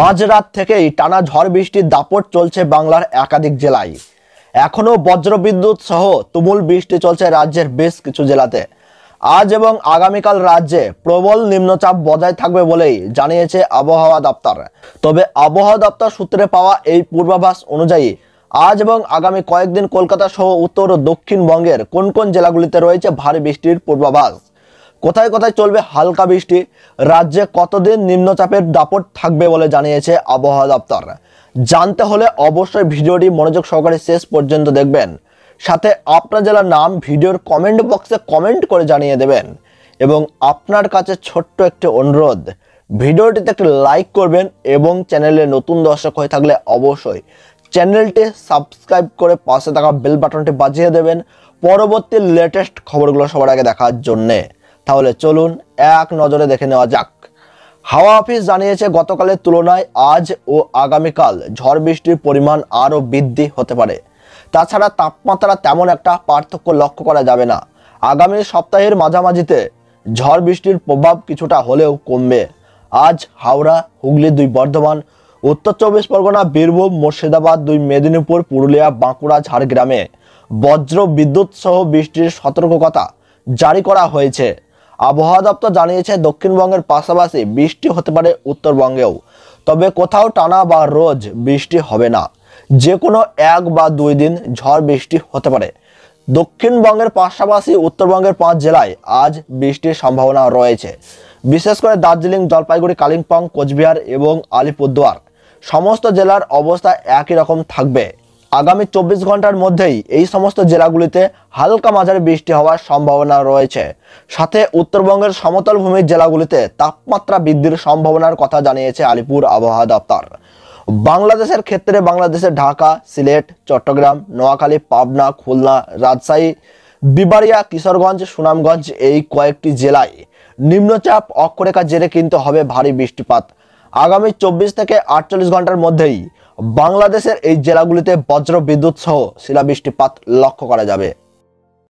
মাঝরাত থেকেই টানা ঝড় বৃষ্টির দাপট চলছে বাংলার একাধিক জেলায়। এখনও বজ্রবিদ্যুৎ সহ তুমুল বৃষ্টি চলছে রাজ্যের বেশ কিছু জেলাতে। আজ এবং আগামীকাল রাজ্যে প্রবল নিম্নচাপ বজায় থাকবে বলেই জানিয়েছে আবহাওয়া দপ্তর। তবে আবহাওয়া দপ্তর সূত্রে পাওয়া এই পূর্বাভাস অনুযায়ী আজ এবং আগামী কয়েকদিন কলকাতা সহ উত্তর ও দক্ষিণবঙ্গের কোন কোন জেলাগুলিতে রয়েছে ভারী বৃষ্টির পূর্বাভাস। কোথায় কোথায় চলবে হালকা বৃষ্টি, রাজ্যে কতদিন নিম্নচাপের দাপট থাকবে বলে জানিয়েছে আবহাওয়া দপ্তর? জানতে হলে অবশ্যই ভিডিওটি মনোযোগ সহকারে শেষ পর্যন্ত দেখবেন। সাথে আপনার জেলার নাম ভিডিওর কমেন্ট বক্সে কমেন্ট করে জানিয়ে দেবেন। এবং আপনার কাছে ছোট্ট একটি অনুরোধ, ভিডিওটিতে একটি লাইক করবেন এবং চ্যানেলে নতুন দর্শক হয়ে থাকলে অবশ্যই চ্যানেলটি সাবস্ক্রাইব করে পাশে থাকা বেল বাটনটি বাজিয়ে দেবেন। পরবর্তী লেটেস্ট খবরগুলো সবার আগে দেখার জন্যে। তাহলে চলুন এক নজরে দেখে নেওয়া যাক। হাওয়া অফিস জানিয়েছে, গতকালের তুলনায় আজ ও আগামীকাল ঝড় বৃষ্টির পরিমাণ আরও বৃদ্ধি হতে পারে। তাছাড়া তাপমাত্রা তেমন একটা পার্থক্য লক্ষ্য করা যাবে না। আগামী সপ্তাহের মাঝামাঝিতে ঝড় বৃষ্টির প্রভাব কিছুটা হলেও কমবে। আজ হাওড়া, হুগলি দুই বর্ধমান, উত্তর চব্বিশ পরগনা, বীরভূম, মুর্শিদাবাদ দুই মেদিনীপুর, পুরুলিয়া, বাঁকুড়া, ঝাড়গ্রামে বজ্র বিদ্যুৎ সহ বৃষ্টির সতর্কতা জারি করা হয়েছে। আবহাওয়া দপ্তর জানিয়েছে, দক্ষিণবঙ্গের পাশাপাশি বৃষ্টি হতে পারে উত্তরবঙ্গেও। তবে কোথাও টানা বা রোজ বৃষ্টি হবে না। যে কোনো এক বা দুই দিন ঝড় বৃষ্টি হতে পারে। দক্ষিণবঙ্গের পাশাপাশি উত্তরবঙ্গের পাঁচ জেলায় আজ বৃষ্টির সম্ভাবনা রয়েছে। বিশেষ করে দার্জিলিং, জলপাইগুড়ি, কালিম্পং, কোচবিহার এবং আলিপুরদুয়ার। সমস্ত জেলার অবস্থা একই রকম থাকবে। আগামী চব্বিশ ঘণ্টার মধ্যেই এই সমস্ত জেলাগুলিতে হালকা মাঝারি বৃষ্টি হওয়ার সম্ভাবনা রয়েছে। সাথে উত্তরবঙ্গের সমতল ভূমির জেলাগুলিতে তাপমাত্রা বৃদ্ধির সম্ভাবনার কথা জানিয়েছে আলিপুর আবহাওয়া দপ্তর। বাংলাদেশের ক্ষেত্রে বাংলাদেশের ঢাকা, সিলেট, চট্টগ্রাম, নোয়াখালী, পাবনা, খুলনা, রাজশাহী, বিবাড়িয়া, কিশোরগঞ্জ, সুনামগঞ্জ এই কয়েকটি জেলায় নিম্নচাপ অক্ষরেখা জেরে কিন্তু হবে ভারী বৃষ্টিপাত। আগামী চব্বিশ থেকে আটচল্লিশ ঘণ্টার মধ্যেই বাংলাদেশের এই জেলাগুলিতে বজ্র বিদ্যুৎ সহ শিলাবৃষ্টিপাত লক্ষ্য করা যাবে।